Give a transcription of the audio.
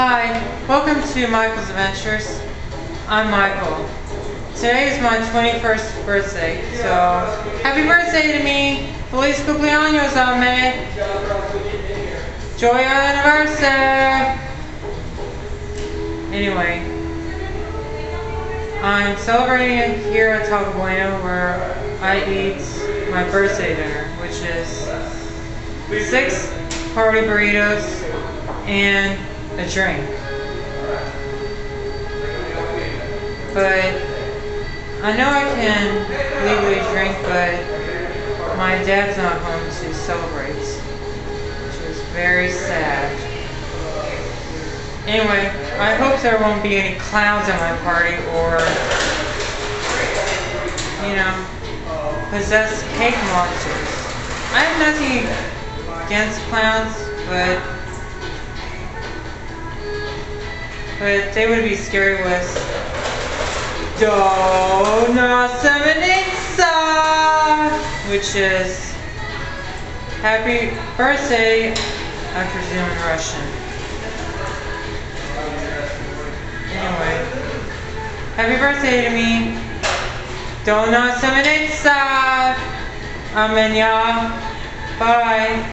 Hi, welcome to Michael's Adventures. I'm Michael. Today is my 21st birthday, so happy birthday to me! Feliz cumpleaños a me! Joy anniversary! Anyway, I'm celebrating here at Taco Bueno where I eat my birthday dinner, which is six party burritos and a drink. But I know I can legally drink, but my dad's not home to celebrate, which is very sad. Anyway, I hope there won't be any clowns at my party or, you know, possessed cake monsters. I have nothing against clowns, but but they would be scary with Dona Semenitsa, which is happy birthday, I presume in Russian. Anyway, happy birthday to me. Dona Semenitsa. Amen, y'all. Bye.